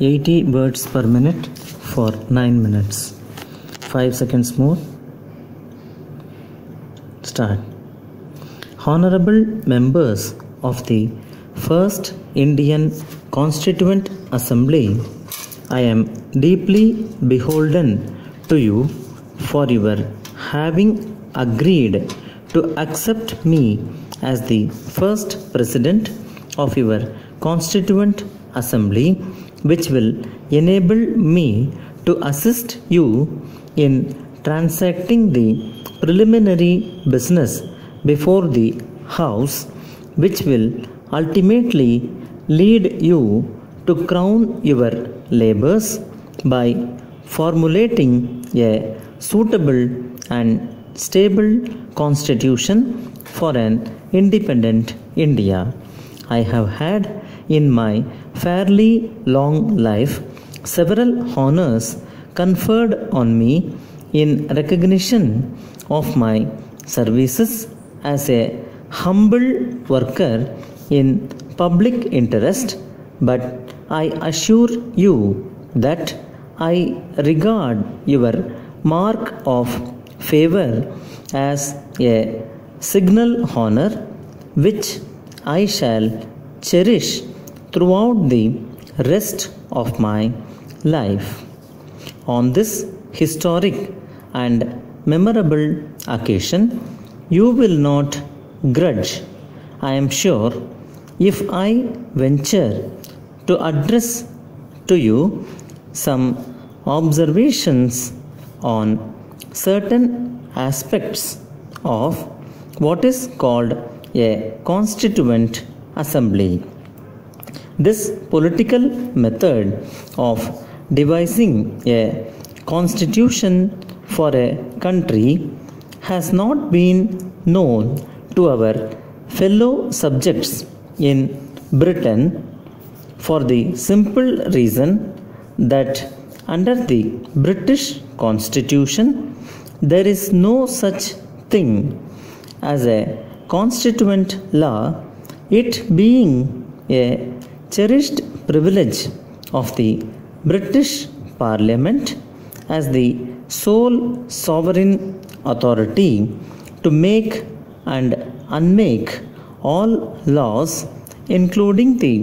80 words per minute for 9 minutes. 5 seconds more. Start. Honorable members of the First Indian Constituent Assembly, I am deeply beholden to you for your having agreed to accept me as the first president of your Constituent Assembly, which will enable me to assist you in transacting the preliminary business before the House, which will ultimately lead you to crown your labors by formulating a suitable and stable constitution for an independent India. I have had in my fairly long life several honors conferred on me in recognition of my services as a humble worker in public interest, but I assure you that I regard your mark of favor as a signal honor which I shall cherish throughout the rest of my life. On this historic and memorable occasion, you will not grudge, I am sure, if I venture to address to you some observations on certain aspects of what is called a constituent assembly. This political method of devising a constitution for a country has not been known to our fellow subjects in Britain for the simple reason that under the British Constitution there is no such thing as a constituent law, it being a cherished privilege of the British Parliament as the sole sovereign authority to make and unmake all laws, including the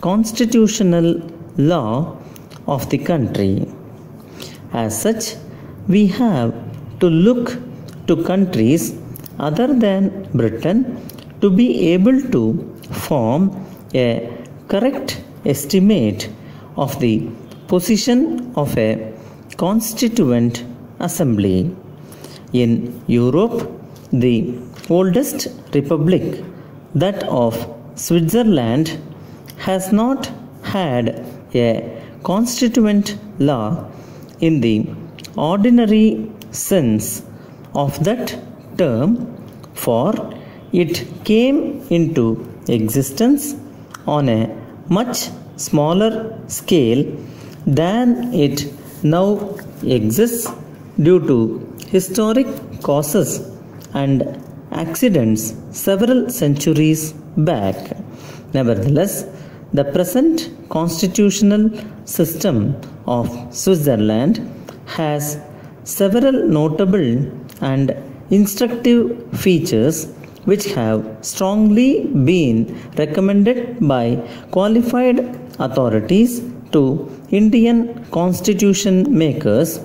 constitutional law of the country. As such, we have to look to countries other than Britain to be able to form a correct estimate of the position of a constituent assembly. In Europe, the oldest republic, that of Switzerland, has not had a constituent law in the ordinary sense of that term, for it came into existence on a much smaller scale than it now exists due to historic causes and accidents several centuries back. Nevertheless, the present constitutional system of Switzerland has several notable and instructive features which have strongly been recommended by qualified authorities to Indian constitution makers,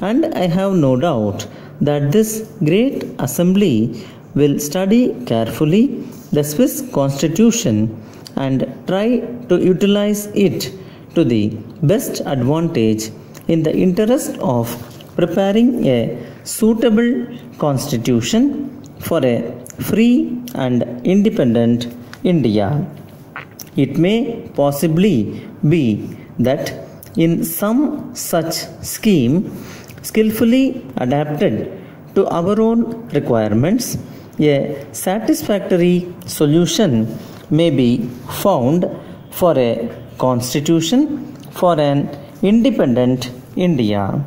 and I have no doubt that this great assembly will study carefully the Swiss constitution and try to utilize it to the best advantage in the interest of preparing a suitable constitution for a free and independent India. It may possibly be that in some such scheme, skillfully adapted to our own requirements, a satisfactory solution may be found for a constitution for an independent India.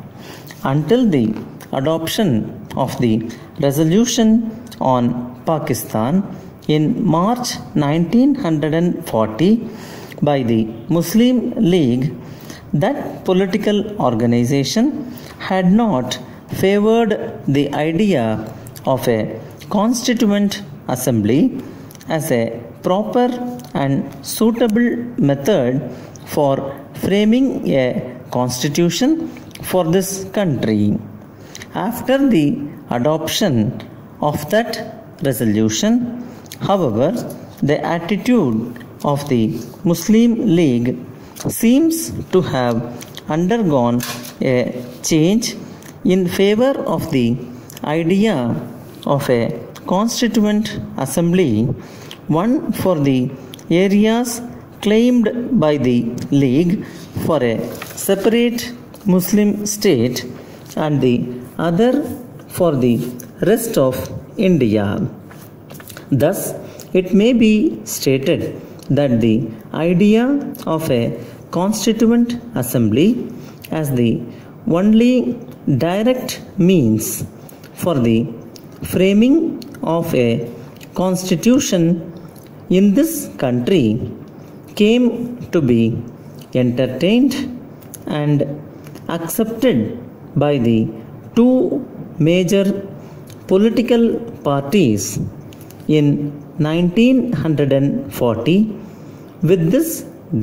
Until the adoption of the resolution on Pakistan in March 1940 by the Muslim League, that political organization had not favored the idea of a constituent assembly as a proper and suitable method for framing a constitution for this country. After the adoption of that resolution, however, the attitude of the Muslim League seems to have undergone a change in favor of the idea of a constituent assembly, one for the areas claimed by the League for a separate Muslim state and the other for the rest of India. Thus, it may be stated that the idea of a constituent assembly as the only direct means for the framing of a constitution in this country came to be entertained and accepted by the two major political parties in 1940 with this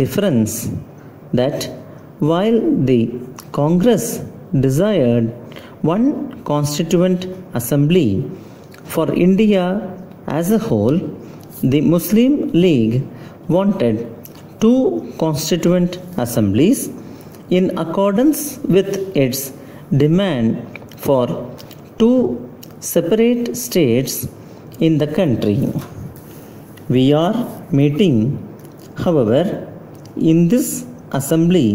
difference that while the Congress desired one constituent assembly for India as a whole, the Muslim League wanted two constituent assemblies in accordance with its demand for two separate states in the country. We are meeting, however, in this assembly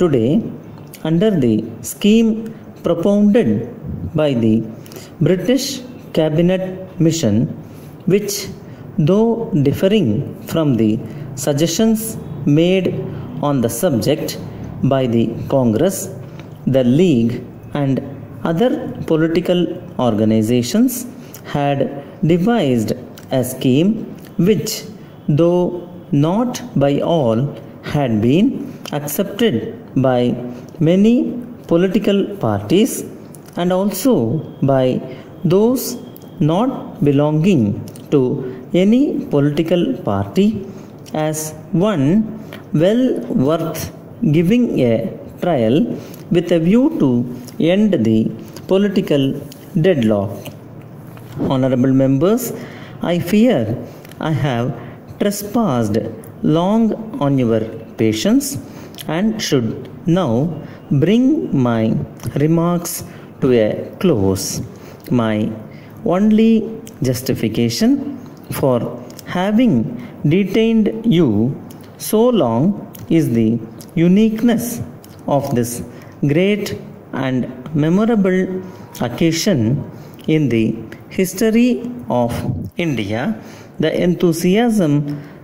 today under the scheme propounded by the British Cabinet Mission, which, though differing from the suggestions made on the subject by the Congress, the League, and other political organizations, had devised a scheme which, though not by all, had been accepted by many political parties and also by those not belonging to any political party as one well worth giving a trial with a view to end the political deadlock. Honorable members, I fear I have trespassed long on your patience and should now bring my remarks to a close. My only justification for having detained you so long is the uniqueness of this great and memorable occasion in the history of India, the enthusiasm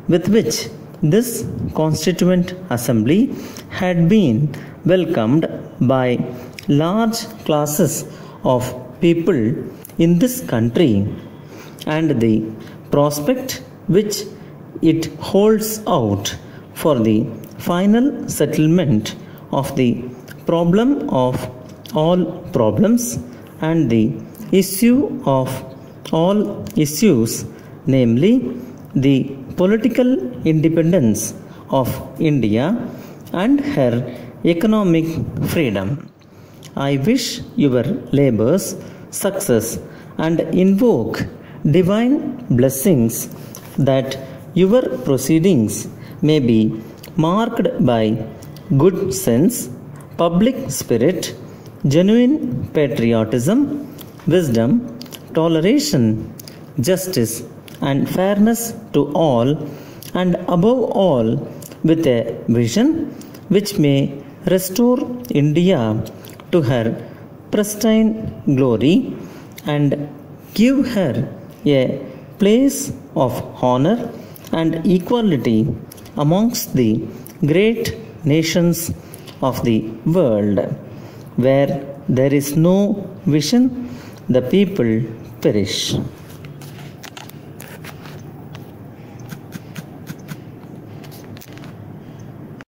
with which this constituent assembly had been welcomed by large classes of people in this country and the prospect which it holds out for the final settlement of the problem of all problems and the issue of all issues, namely the political independence of India and her economic freedom. I wish your labors success and invoke divine blessings that your proceedings may be marked by good sense, public spirit, genuine patriotism, wisdom, toleration, justice, and fairness to all, and above all, with a vision which may restore India to her pristine glory and give her a place of honor and equality amongst the great nations of the world. Where there is no vision, the people perish.